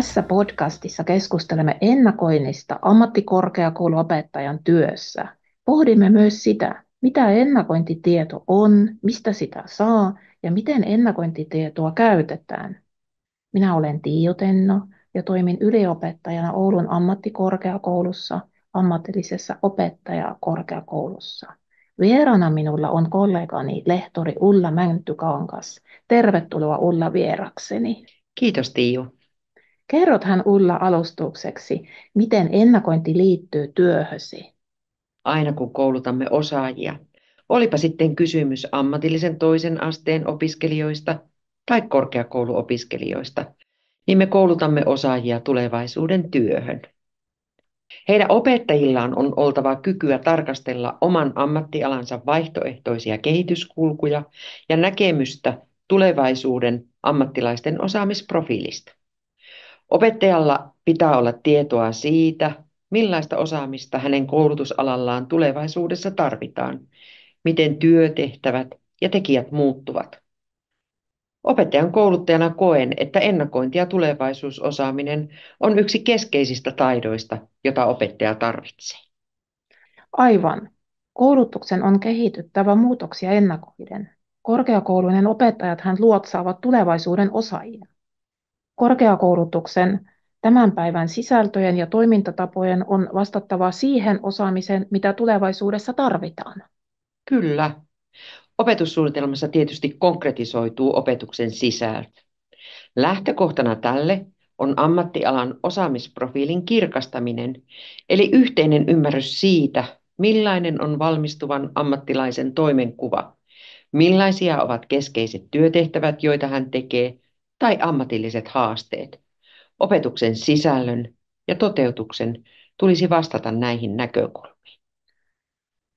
Tässä podcastissa keskustelemme ennakoinnista ammattikorkeakouluopettajan työssä. Pohdimme myös sitä, mitä ennakointitieto on, mistä sitä saa ja miten ennakointitietoa käytetään. Minä olen Tiiu Tenno ja toimin yliopettajana Oulun ammattikorkeakoulussa ammatillisessa opettajakorkeakoulussa. Vieraana minulla on kollegani lehtori Ulla Mäntykangas. Tervetuloa Ulla vierakseni. Kiitos Tiiu. Kerrothan Ulla alustukseksi, miten ennakointi liittyy työhösi? Aina kun koulutamme osaajia, olipa sitten kysymys ammatillisen toisen asteen opiskelijoista tai korkeakouluopiskelijoista, niin me koulutamme osaajia tulevaisuuden työhön. Heidän opettajillaan on oltava kykyä tarkastella oman ammattialansa vaihtoehtoisia kehityskulkuja ja näkemystä tulevaisuuden ammattilaisten osaamisprofiilista. Opettajalla pitää olla tietoa siitä, millaista osaamista hänen koulutusalallaan tulevaisuudessa tarvitaan, miten työtehtävät ja tekijät muuttuvat. Opettajan kouluttajana koen, että ennakointi ja tulevaisuusosaaminen on yksi keskeisistä taidoista, jota opettaja tarvitsee. Aivan. Koulutuksen on kehityttävä muutoksia ennakoiden. Opettajat hän luotsaavat tulevaisuuden osaajia. Korkeakoulutuksen tämän päivän sisältöjen ja toimintatapojen on vastattava siihen osaamiseen, mitä tulevaisuudessa tarvitaan. Kyllä. Opetussuunnitelmassa tietysti konkretisoituu opetuksen sisältö. Lähtökohtana tälle on ammattialan osaamisprofiilin kirkastaminen, eli yhteinen ymmärrys siitä, millainen on valmistuvan ammattilaisen toimenkuva, millaisia ovat keskeiset työtehtävät, joita hän tekee, tai ammatilliset haasteet. Opetuksen sisällön ja toteutuksen tulisi vastata näihin näkökulmiin.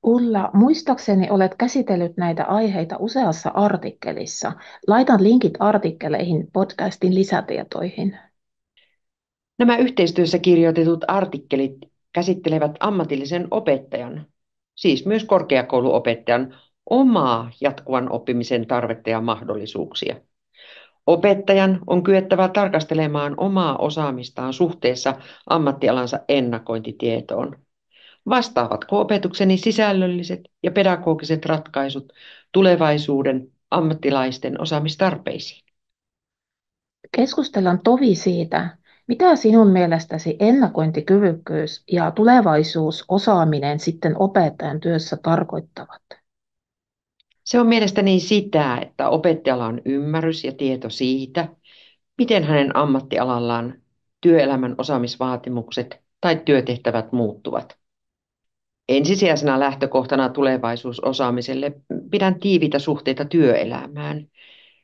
Ulla, muistaakseni olet käsitellyt näitä aiheita useassa artikkelissa. Laitan linkit artikkeleihin podcastin lisätietoihin. Nämä yhteistyössä kirjoitetut artikkelit käsittelevät ammatillisen opettajan, siis myös korkeakouluopettajan, omaa jatkuvan oppimisen tarvetta ja mahdollisuuksia. Opettajan on kyettävä tarkastelemaan omaa osaamistaan suhteessa ammattialansa ennakointitietoon. Vastaavatko opetukseni sisällölliset ja pedagogiset ratkaisut tulevaisuuden ammattilaisten osaamistarpeisiin? Keskustellaan tovi siitä, mitä sinun mielestäsi ennakointikyvykkyys ja tulevaisuusosaaminen sitten opettajan työssä tarkoittavat? Se on mielestäni sitä, että opettajalla on ymmärrys ja tieto siitä, miten hänen ammattialallaan työelämän osaamisvaatimukset tai työtehtävät muuttuvat. Ensisijaisena lähtökohtana tulevaisuusosaamiselle pidän tiivitä suhteita työelämään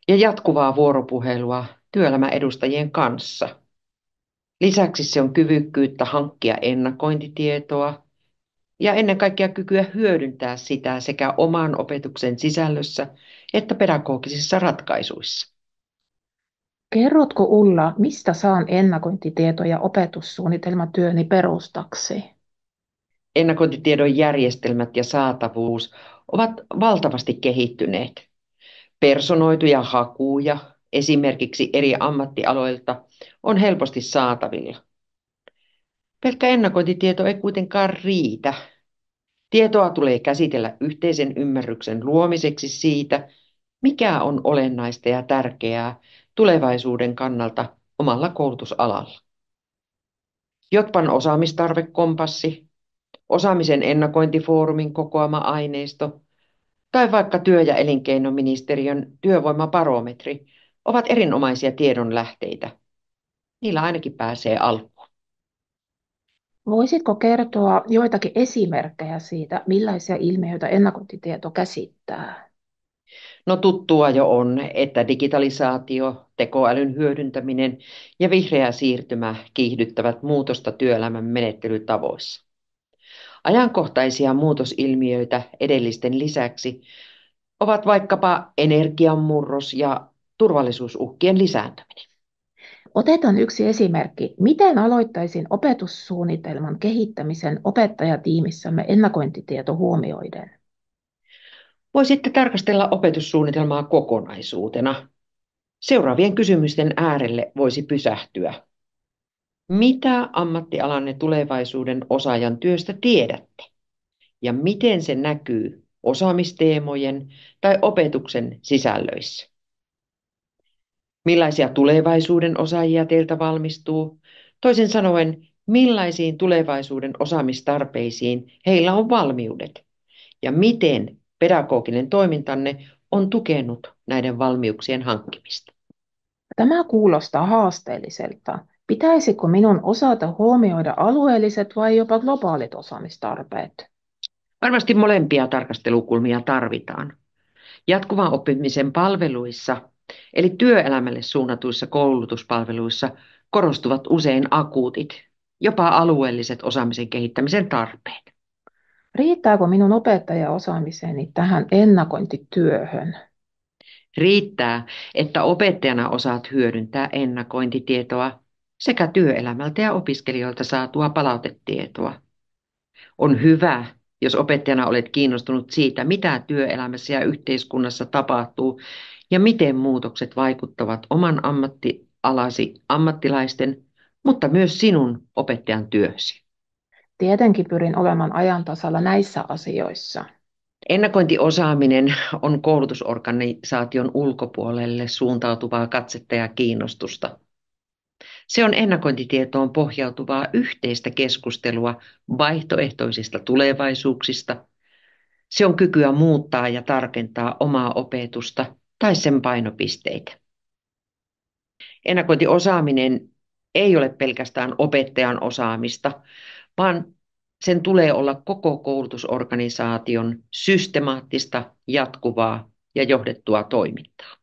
ja jatkuvaa vuoropuhelua työelämän edustajien kanssa. Lisäksi se on kyvykkyyttä hankkia ennakointitietoa ja ennen kaikkea kykyä hyödyntää sitä sekä oman opetuksen sisällössä että pedagogisissa ratkaisuissa. Kerrotko Ulla, mistä saan ennakointitietoja opetussuunnitelmatyöni perustaksi? Ennakointitiedon järjestelmät ja saatavuus ovat valtavasti kehittyneet. Personoituja hakuja esimerkiksi eri ammattialoilta on helposti saatavilla. Pelkkä ennakointitieto ei kuitenkaan riitä. Tietoa tulee käsitellä yhteisen ymmärryksen luomiseksi siitä, mikä on olennaista ja tärkeää tulevaisuuden kannalta omalla koulutusalalla. Jotpan osaamistarvekompassi, osaamisen ennakointifoorumin kokoama aineisto tai vaikka työ- ja elinkeinoministeriön työvoimabarometri ovat erinomaisia tiedonlähteitä. Niillä ainakin pääsee alkuun. Voisitko kertoa joitakin esimerkkejä siitä, millaisia ilmiöitä ennakointitieto käsittää? No tuttua jo on, että digitalisaatio, tekoälyn hyödyntäminen ja vihreä siirtymä kiihdyttävät muutosta työelämän menettelytavoissa. Ajankohtaisia muutosilmiöitä edellisten lisäksi ovat vaikkapa energianmurros ja turvallisuusuhkien lisääntyminen. Otetaan yksi esimerkki. Miten aloittaisin opetussuunnitelman kehittämisen opettajatiimissämme ennakointitieto huomioiden? Voisitte tarkastella opetussuunnitelmaa kokonaisuutena. Seuraavien kysymysten äärelle voisi pysähtyä. Mitä ammattialanne tulevaisuuden osaajan työstä tiedätte? Ja miten se näkyy osaamisteemojen tai opetuksen sisällöissä? Millaisia tulevaisuuden osaajia teiltä valmistuu? Toisin sanoen, millaisiin tulevaisuuden osaamistarpeisiin heillä on valmiudet? Ja miten pedagoginen toimintanne on tukenut näiden valmiuksien hankkimista? Tämä kuulostaa haasteelliselta. Pitäisikö minun osata huomioida alueelliset vai jopa globaalit osaamistarpeet? Varmasti molempia tarkastelukulmia tarvitaan. Jatkuvan oppimisen palveluissa, eli työelämälle suunnatuissa koulutuspalveluissa, korostuvat usein akuutit, jopa alueelliset osaamisen kehittämisen tarpeet. Riittääkö minun opettajaosaamiseni tähän ennakointityöhön? Riittää, että opettajana osaat hyödyntää ennakointitietoa sekä työelämältä ja opiskelijoilta saatua palautetietoa. On hyvä, jos opettajana olet kiinnostunut siitä, mitä työelämässä ja yhteiskunnassa tapahtuu ja miten muutokset vaikuttavat oman ammattialasi ammattilaisten, mutta myös sinun opettajan työsi. Tietenkin pyrin olemaan ajan tasalla näissä asioissa. Ennakointiosaaminen on koulutusorganisaation ulkopuolelle suuntautuvaa katsetta ja kiinnostusta. Se on ennakointitietoon pohjautuvaa yhteistä keskustelua vaihtoehtoisista tulevaisuuksista. Se on kykyä muuttaa ja tarkentaa omaa opetusta tai sen painopisteitä. Ennakointiosaaminen ei ole pelkästään opettajan osaamista, vaan sen tulee olla koko koulutusorganisaation systemaattista, jatkuvaa ja johdettua toimintaa.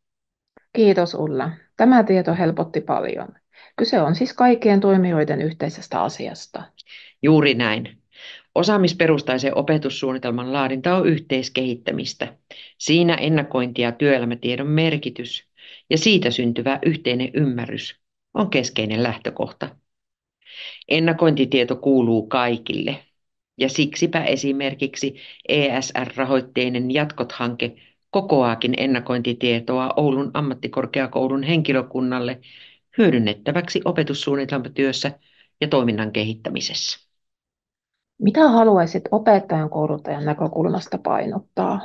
Kiitos Ulla. Tämä tieto helpotti paljon. Kyse on siis kaikkien toimijoiden yhteisestä asiasta. Juuri näin. Osaamisperustaisen opetussuunnitelman laadinta on yhteiskehittämistä. Siinä ennakointi ja työelämätiedon merkitys ja siitä syntyvä yhteinen ymmärrys on keskeinen lähtökohta. Ennakointitieto kuuluu kaikille, ja siksipä esimerkiksi ESR-rahoitteinen Jatkot-hanke kokoaakin ennakointitietoa Oulun ammattikorkeakoulun henkilökunnalle hyödynnettäväksi opetussuunnitelmatyössä ja toiminnan kehittämisessä. Mitä haluaisit opettajan kouluttajan näkökulmasta painottaa?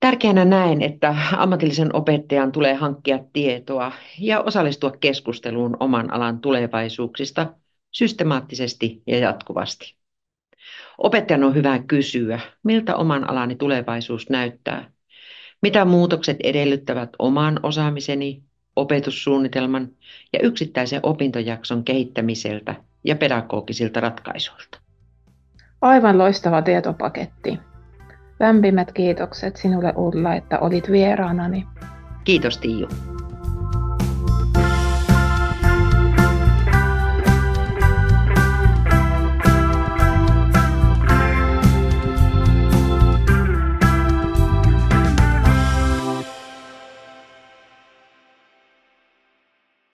Tärkeänä näen, että ammatillisen opettajan tulee hankkia tietoa ja osallistua keskusteluun oman alan tulevaisuuksista systemaattisesti ja jatkuvasti. Opettajan on hyvä kysyä, miltä oman alani tulevaisuus näyttää, mitä muutokset edellyttävät oman osaamiseni, opetussuunnitelman ja yksittäisen opintojakson kehittämiseltä ja pedagogisilta ratkaisuilta. Aivan loistava tietopaketti. Lämpimät kiitokset sinulle Ulla, että olit vieraanani. Kiitos Tiiu.